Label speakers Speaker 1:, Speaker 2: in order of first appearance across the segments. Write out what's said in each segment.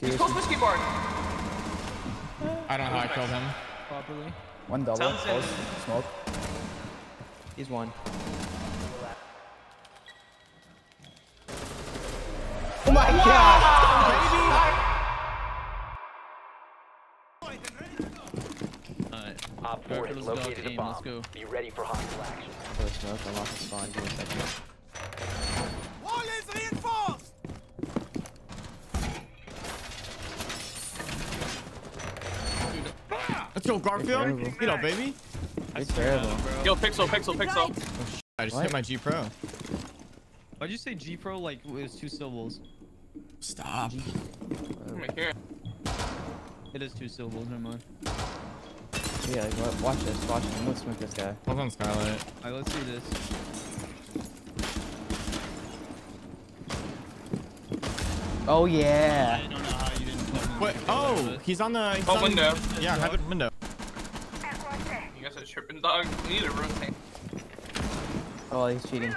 Speaker 1: He's close whiskey bar.
Speaker 2: I don't know how I killed him.
Speaker 3: properly.
Speaker 4: One double. Close.
Speaker 1: Oh,
Speaker 4: smoke.
Speaker 5: He's one. Oh my god!
Speaker 3: Alright.
Speaker 6: Op 4 has
Speaker 3: Let's go,
Speaker 6: located a bomb.
Speaker 3: let's go.
Speaker 6: Be ready for hostile action.
Speaker 5: Go smoke. I'm off the spawn. Give me a second.
Speaker 2: Let's go, Garfield.
Speaker 5: terrible.
Speaker 2: Get up, baby.
Speaker 5: You're terrible.
Speaker 1: Yo, pixel, pixel, pixel.
Speaker 2: I just
Speaker 5: What?
Speaker 2: hit my G Pro.
Speaker 3: Why'd you say G Pro like it was two syllables?
Speaker 2: Stop.
Speaker 1: Right here.
Speaker 3: It is two syllables, never mind.
Speaker 5: Yeah, like, watch this. Watch this. I'm gonna smoke this guy.
Speaker 2: I was on Skylight.
Speaker 3: Alright, let's see this.
Speaker 5: Oh yeah.
Speaker 3: I don't know how you didn't
Speaker 2: Wait, oh,
Speaker 3: away with it.
Speaker 2: he's on the. He's
Speaker 1: Oh,
Speaker 2: on,
Speaker 1: window.
Speaker 2: Yeah, have it window.
Speaker 1: You guys are tripping, dog. We need to rotate.
Speaker 5: Oh, he's cheating.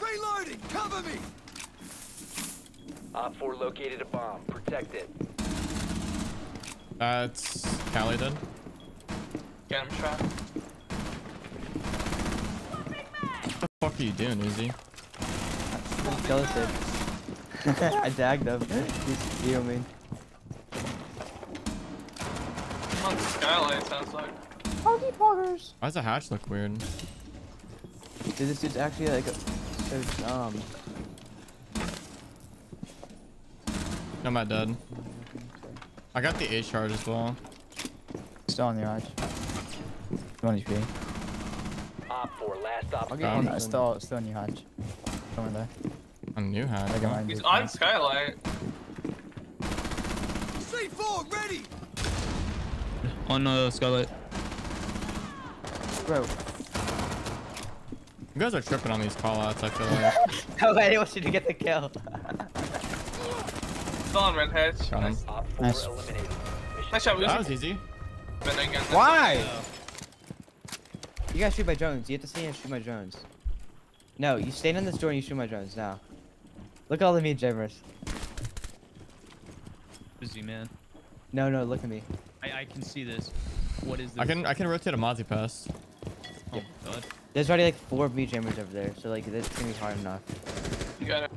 Speaker 5: Reloading! Cover me!
Speaker 6: Op 4 located a bomb. Protect it.
Speaker 2: That's Callie did.
Speaker 1: Get him shot.
Speaker 2: What the fuck are you doing, Uzi?
Speaker 5: I'm skeleton. I dagged him. He's steal
Speaker 1: on skylight, sounds like.
Speaker 2: Why does the hatch look weird?
Speaker 5: Dude, this dude's actually like so dumb.
Speaker 2: I'm not dead. I got the A charge as well.
Speaker 4: Still on the arch. One HP.
Speaker 6: Op 4, last op
Speaker 5: I'll
Speaker 2: Um,
Speaker 5: get one
Speaker 4: no,
Speaker 5: of them.
Speaker 4: still, still in your hatch. Somewhere there.
Speaker 2: A new hatch.
Speaker 4: I got
Speaker 2: huh?
Speaker 4: mine.
Speaker 1: He's
Speaker 4: dude.
Speaker 1: on skylight.
Speaker 3: On uh, Skylight.
Speaker 5: Bro.
Speaker 2: You guys are tripping on these callouts. I feel like.
Speaker 5: Oh, I didn't want you to get the kill.
Speaker 1: Still on red hatch.
Speaker 2: Got him.
Speaker 6: Op 4
Speaker 4: Nice.
Speaker 6: eliminated. Mission
Speaker 1: Nice shot,
Speaker 2: That
Speaker 1: Uzi.
Speaker 2: was easy.
Speaker 1: But then again,
Speaker 4: Why?
Speaker 5: You gotta shoot my drones. You have to stay and shoot my drones. No, you stand in this door and you shoot my drones now. Look at all the me jammers.
Speaker 3: Busy man.
Speaker 5: No, no, look at me.
Speaker 3: I, I can see this. What is this?
Speaker 2: I can I can rotate a Mozzie pass.
Speaker 3: Oh god.
Speaker 5: There's already like four me jammers over there, so like that's gonna be hard enough.
Speaker 1: You got it.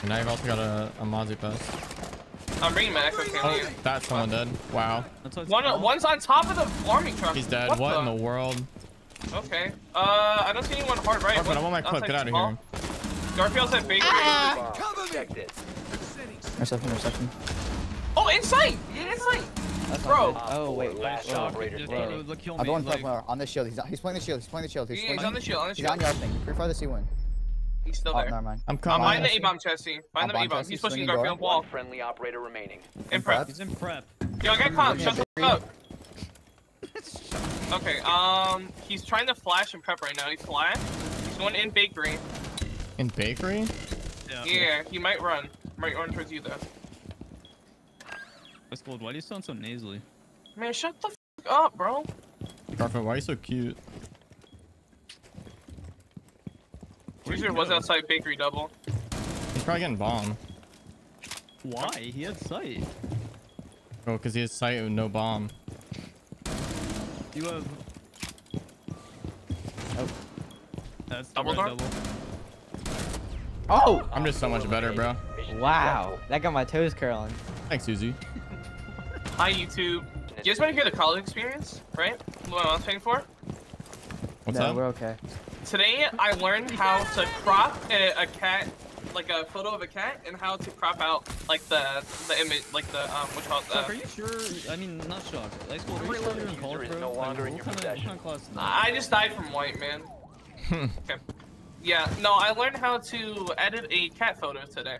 Speaker 2: And now you've also got a, a Mozzie pass.
Speaker 1: I'm bringing Mac. Okay,
Speaker 2: Oh,
Speaker 1: leave.
Speaker 2: that's someone dead. Wow.
Speaker 3: That's what it's
Speaker 1: One,
Speaker 3: called.
Speaker 1: one's on top of the farming truck.
Speaker 2: He's dead. What, in the world?
Speaker 1: Okay. Uh, I don't see anyone hard right.
Speaker 2: Garfield, I want my clip. Get out of here.
Speaker 1: Garfield's at bakery.
Speaker 6: bomb. Protect it.
Speaker 4: Reception, reception.
Speaker 1: Oh, inside! Inside!
Speaker 5: That's
Speaker 1: Bro.
Speaker 5: Oh wait,
Speaker 6: Last
Speaker 5: whoa.
Speaker 6: operator
Speaker 3: Just
Speaker 6: standing.
Speaker 3: wanna look, kill
Speaker 4: Other
Speaker 3: me,
Speaker 4: one
Speaker 3: like,
Speaker 4: like, on the shield. He's, he's playing the shield. He's playing the shield. He's
Speaker 1: Yeah,
Speaker 4: swinging.
Speaker 1: he's on the shield, on the
Speaker 4: He's
Speaker 1: shield.
Speaker 4: on your thing. Pretty far to see one.
Speaker 1: He's still
Speaker 4: Oh,
Speaker 1: there.
Speaker 4: never mind.
Speaker 2: I'm
Speaker 1: I'm
Speaker 2: coming.
Speaker 1: behind the
Speaker 4: Jesse.
Speaker 1: A-bomb chassis. Behind the
Speaker 4: I'm
Speaker 1: A-bomb. He's pushing
Speaker 4: swinging door.
Speaker 1: Garfield wall.
Speaker 6: Friendly operator remaining.
Speaker 1: In prep.
Speaker 3: He's in prep.
Speaker 1: Yo, I got comp. Shut the fuck up. Okay, um, he's trying to flash and prep right now. He's flash. He's going in bakery.
Speaker 2: In bakery?
Speaker 3: Yeah.
Speaker 1: Yeah, he might run. Might run towards you though.
Speaker 3: That's cold. Why do you sound so nasally?
Speaker 1: Man, shut the fuck up, bro.
Speaker 2: Garfield, why are you so cute?
Speaker 3: Where'd
Speaker 1: was
Speaker 3: go?
Speaker 1: outside bakery double.
Speaker 2: He's probably getting bomb.
Speaker 3: Why? He had sight.
Speaker 2: Oh, because he has sight with no bomb.
Speaker 3: You have.
Speaker 5: Oh.
Speaker 3: That's
Speaker 1: Double door?
Speaker 3: double.
Speaker 5: Oh!
Speaker 2: I'm just so much better, bro.
Speaker 5: Wow, that got my toes curling.
Speaker 2: Thanks, Susie.
Speaker 1: Hi, YouTube. You guys want to hear the college experience, right? What I was paying for?
Speaker 2: What's
Speaker 5: no,
Speaker 2: up?
Speaker 5: we're okay.
Speaker 1: Today, I learned how to crop a, a cat, like a photo of a cat, and how to crop out like the the image, like the um, what's called
Speaker 3: Shock, are
Speaker 1: the.
Speaker 3: you sure? I mean, not shock. Like, school, are you sure you're in college, bro?
Speaker 6: no
Speaker 3: Like,
Speaker 6: longer in your
Speaker 3: kind of-
Speaker 6: possession.
Speaker 3: Kind of class?
Speaker 1: I just died from white, man. okay. Yeah, no, I learned how to edit a cat photo today.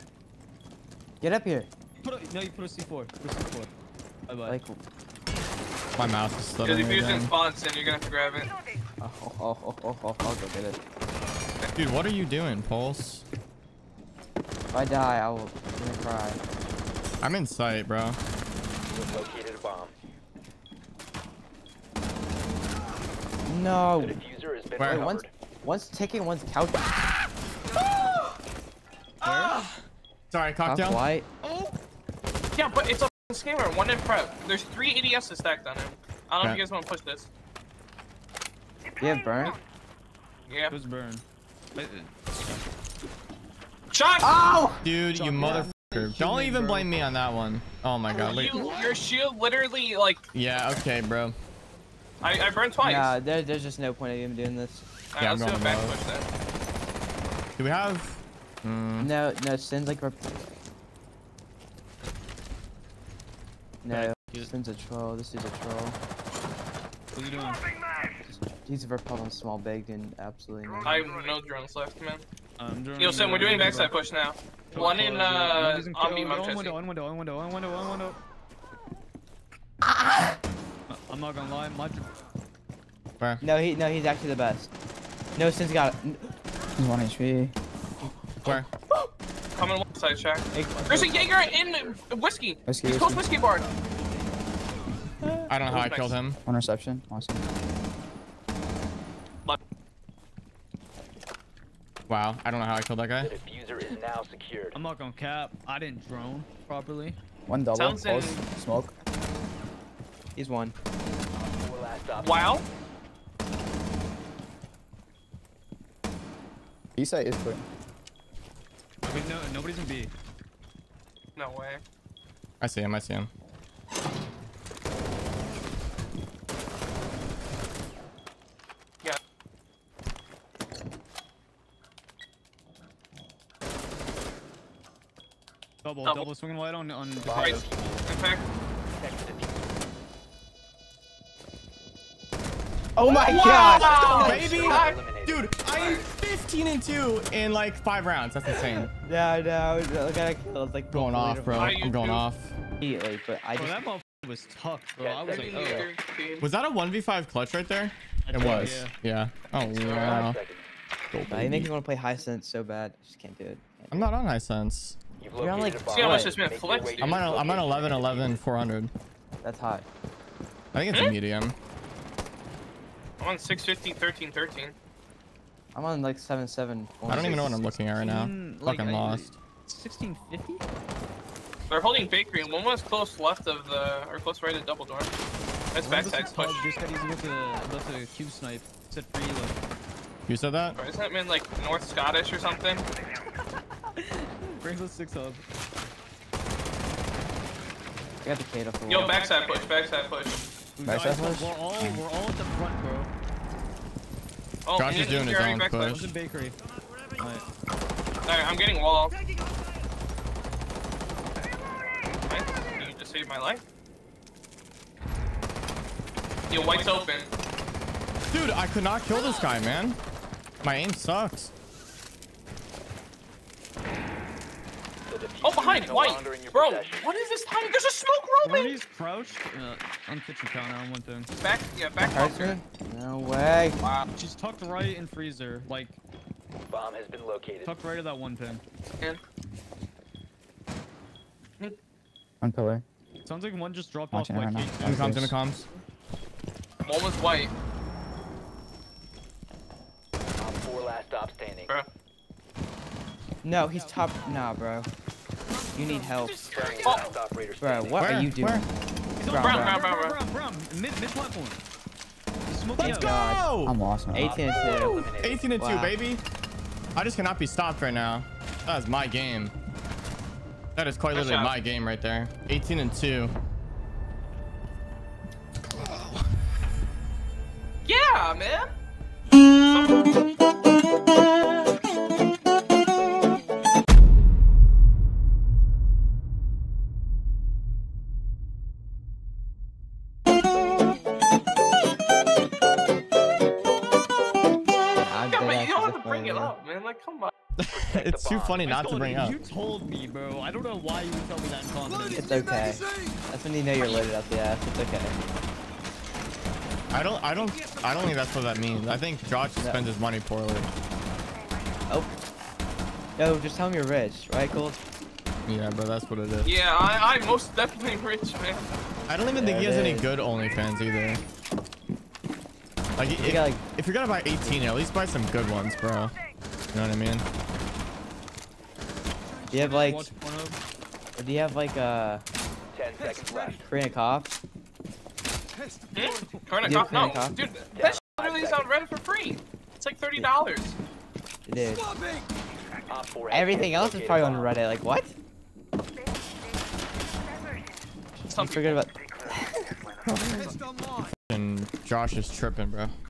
Speaker 5: Get up here.
Speaker 3: Put a, no, you put a C4. Put a C4. Bye bye.
Speaker 5: Like,
Speaker 2: My mouse is
Speaker 1: Because
Speaker 2: stuttering
Speaker 1: if you're in
Speaker 2: again.
Speaker 1: spawns, then you're gonna have to grab it.
Speaker 5: oh, oh, oh, oh, oh, oh, I'll go get it.
Speaker 2: Dude, what are you doing, Pulse?
Speaker 5: If I die, I will I'm gonna cry.
Speaker 2: I'm in sight, bro.
Speaker 6: You have located a bomb.
Speaker 5: No.
Speaker 6: The defuser has been
Speaker 2: Where?
Speaker 5: Wait, one's,
Speaker 6: recovered.
Speaker 5: one's taking one's couch. Ah!
Speaker 2: Sorry,
Speaker 5: Top
Speaker 2: cocktail.
Speaker 5: white. Oh!
Speaker 1: Yeah, but it's a f***ing scammer. One in prep. There's three ADSs stacked on him. I don't know if you guys want to push this.
Speaker 5: You have burn.
Speaker 1: Yeah.
Speaker 3: Who's burn? Wait,
Speaker 1: Shot!
Speaker 5: Oh!
Speaker 2: Dude, you
Speaker 3: John,
Speaker 2: motherfucker. Don't
Speaker 3: human,
Speaker 2: even
Speaker 3: bro.
Speaker 2: blame me on that one. Oh my god. Look.
Speaker 1: You, your shield literally, like,
Speaker 2: Yeah, okay, bro.
Speaker 1: I, I burned twice.
Speaker 5: Nah, there, there's just no point of even doing this.
Speaker 1: Alright,
Speaker 2: Yeah, I'm
Speaker 1: let's do a back
Speaker 2: low.
Speaker 1: push then.
Speaker 2: Do we have? Mm,
Speaker 5: No, no, Sin's like. No,
Speaker 3: He's-
Speaker 5: Sin's a troll. This dude's a troll.
Speaker 3: What are you doing?
Speaker 5: He's a repel on small big and absolutely no.
Speaker 1: I have no drones left, man.
Speaker 3: I'm
Speaker 1: Yo, Sim, we're doing backside push now. One in, uh, on B,
Speaker 3: On
Speaker 1: Mount
Speaker 3: window,
Speaker 1: Jesse.
Speaker 3: on window, on window, on window, on window. I'm not gonna lie, my
Speaker 2: where?
Speaker 5: No, he no, he's actually the best. No, Sin's got it.
Speaker 4: He's one HP.
Speaker 2: Where?
Speaker 1: Coming one side, Shaq.
Speaker 5: Hey,
Speaker 1: There's a Jaeger in whiskey.
Speaker 4: Whiskey,
Speaker 1: He's close
Speaker 4: whiskey.
Speaker 1: whiskey bar.
Speaker 2: I don't know how I
Speaker 1: Nice.
Speaker 2: killed him.
Speaker 4: One reception. Awesome.
Speaker 2: Wow, I don't know how I killed that guy.
Speaker 6: The defuser is now secured.
Speaker 3: I'm not gonna cap. I didn't drone properly.
Speaker 4: One double.
Speaker 1: Sounds in-
Speaker 4: Smoke.
Speaker 5: he's one.
Speaker 6: Four last op
Speaker 1: Wow.
Speaker 4: B site is clear.
Speaker 3: Wait, no, nobody's in B.
Speaker 1: No way.
Speaker 2: I see him. I see him.
Speaker 1: Yeah.
Speaker 3: Double,
Speaker 1: Double.
Speaker 3: double, swinging light on on.
Speaker 1: Right.
Speaker 3: defensive.
Speaker 1: In fact.
Speaker 6: protect the defuser.
Speaker 5: Oh my god!
Speaker 1: Wow,
Speaker 2: baby!
Speaker 1: Shaq.
Speaker 6: Eliminated.
Speaker 2: Dude, I am 15 and 2 in like five rounds. That's insane.
Speaker 5: Yeah, no, look at it. It's like
Speaker 2: Going off, bro. I'm going
Speaker 1: do-
Speaker 2: off.
Speaker 5: Immediately, but I
Speaker 3: Bro,
Speaker 5: just.
Speaker 3: that motherfucker was tough, bro.
Speaker 6: Yeah,
Speaker 3: I was like, oh.
Speaker 2: Was that a 1v5 clutch right there?
Speaker 3: I
Speaker 2: It was.
Speaker 3: yeah.
Speaker 2: Yeah. Oh,
Speaker 6: Five
Speaker 2: wow.
Speaker 6: seconds.
Speaker 2: Go,
Speaker 5: Nah, you make me want to play high sense so bad. I just can't do it. Can't
Speaker 2: I'm not on high sense.
Speaker 6: You've
Speaker 5: You're on, like.
Speaker 1: See how much
Speaker 5: What?
Speaker 1: this man flex, dude.
Speaker 2: I'm on,
Speaker 6: its
Speaker 2: a, I'm on 11, 11, 400.
Speaker 5: That's hot.
Speaker 2: I think it's a
Speaker 1: Hmm?
Speaker 2: medium.
Speaker 1: I'm on 650, 13, 13.
Speaker 5: I'm on like seven seven.
Speaker 2: I don't even know what I'm looking at right now.
Speaker 3: 16, like,
Speaker 2: Fucking
Speaker 3: I-
Speaker 2: lost.
Speaker 3: 1650?
Speaker 1: They're holding bakery. and One was close left of the, or close right of double door. That's backside push.
Speaker 3: Just got easy with the with the cube snipe. Said free look.
Speaker 2: You said that?
Speaker 1: Or isn't that man like North Scottish or something?
Speaker 3: Brings us six up.
Speaker 5: I got the Kate off the
Speaker 1: Yo, backside push, backside push.
Speaker 3: We
Speaker 4: Back
Speaker 3: got-
Speaker 4: side push?
Speaker 3: We're all we're all at the front, bro.
Speaker 1: Oh,
Speaker 2: Josh is doing his
Speaker 1: carrying
Speaker 2: own
Speaker 1: backside.
Speaker 2: push.
Speaker 3: What's in bakery? Alright.
Speaker 1: Alright, I'm getting wall. Nice. You just saved my life. Yo, white's open.
Speaker 2: Dude, I could not kill this guy, man. My aim sucks.
Speaker 6: The defuser
Speaker 1: Oh, behind,
Speaker 6: is no
Speaker 1: white.
Speaker 6: longer
Speaker 1: Bro,
Speaker 6: possession.
Speaker 1: what is this timing? There's a smoke
Speaker 3: One of
Speaker 1: roaming!
Speaker 3: these crouched. Uh, on kitchen counter on one thing.
Speaker 1: Back, yeah, back
Speaker 5: Hurts
Speaker 1: bunker.
Speaker 5: No way.
Speaker 1: Wow.
Speaker 3: She's tucked right in freezer, like
Speaker 6: Bomb has been located.
Speaker 3: tucked right at that one pin.
Speaker 1: Man.
Speaker 4: One pillar.
Speaker 3: Sounds like one just dropped
Speaker 4: Watching it
Speaker 3: off
Speaker 4: right
Speaker 3: like
Speaker 4: now.
Speaker 3: K2.
Speaker 2: In comms, in comms.
Speaker 1: One was white,
Speaker 6: Op four last stop standing.
Speaker 1: bro.
Speaker 5: No, he's top. Nah, bro. You need help.
Speaker 1: Oh.
Speaker 5: Bro, what
Speaker 2: Where?
Speaker 5: are you doing?
Speaker 2: Where?
Speaker 3: He's on
Speaker 1: brown,
Speaker 3: brown,
Speaker 1: brown,
Speaker 3: brown,
Speaker 1: brown,
Speaker 3: brown, brown, Mid mid platform.
Speaker 2: Let's
Speaker 3: out.
Speaker 2: go!
Speaker 4: I'm lost now.
Speaker 5: 18 and 2.
Speaker 2: 18 and 2,
Speaker 5: Wow.
Speaker 2: baby. I just cannot be stopped right now. That is my game. That is quite literally my game right there. 18 and 2.
Speaker 1: Yeah, man. Bring it up, man. Like, come on.
Speaker 2: it's too
Speaker 6: bomb.
Speaker 2: funny not to bring up.
Speaker 3: You told me, bro. I don't know why you would tell me that in confidence.
Speaker 5: It's okay. That's when you know you're loaded up the ass. It's okay.
Speaker 2: I don't I don't I don't think that's what that means. I think Josh spends his money poorly.
Speaker 5: Oh. Yo, just tell him you're rich, right, Gold?
Speaker 2: Yeah, bro, that's what it is.
Speaker 1: Yeah, I, I'm most definitely rich, man.
Speaker 2: I don't even think he has
Speaker 5: it
Speaker 2: any
Speaker 5: is.
Speaker 2: good OnlyFans either. Like,
Speaker 5: You
Speaker 2: if,
Speaker 5: got, like-
Speaker 2: if you're gonna buy 18, at least buy some good ones, bro. You know what I mean?
Speaker 5: Do you have like,
Speaker 3: Watch porno.
Speaker 5: or do you have like uh,
Speaker 6: 10 seconds left.
Speaker 5: Korean?
Speaker 1: Hmm? Corner cop? No,
Speaker 5: corner cop?
Speaker 1: dude, that shit literally is on Reddit for free. It's like thirty dollars.
Speaker 5: Dude,
Speaker 6: Op 4 has
Speaker 5: everything else is probably on. Reddit. Like what?
Speaker 1: Some
Speaker 5: I forget about.
Speaker 2: Josh is tripping, bro.